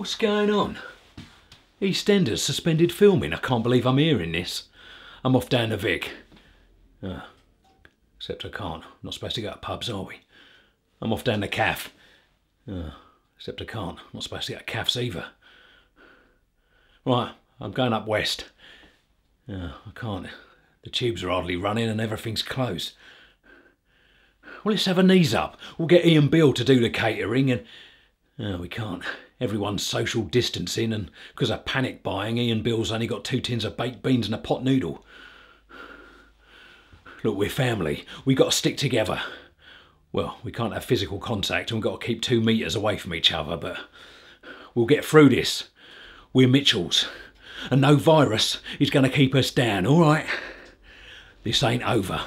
What's going on? EastEnders suspended filming. I can't believe I'm hearing this. I'm off down to Vic. Ah, except I can't. I'm not supposed to go to pubs, are we? I'm off down to Calf. Ah, except I can't. I'm not supposed to go to Calfs either. Right, I'm going up west. Ah, I can't. The tubes are hardly running and everything's closed. Well, let's have a knees up. We'll get Ian Beale to do the catering and. No, we can't. Everyone's social distancing, and because of panic buying, Ian Beale's only got two tins of baked beans and a pot noodle. Look, we're family. We've got to stick together. Well, we can't have physical contact and we've got to keep two metres away from each other, but we'll get through this. We're Mitchells, and no virus is going to keep us down, all right? This ain't over.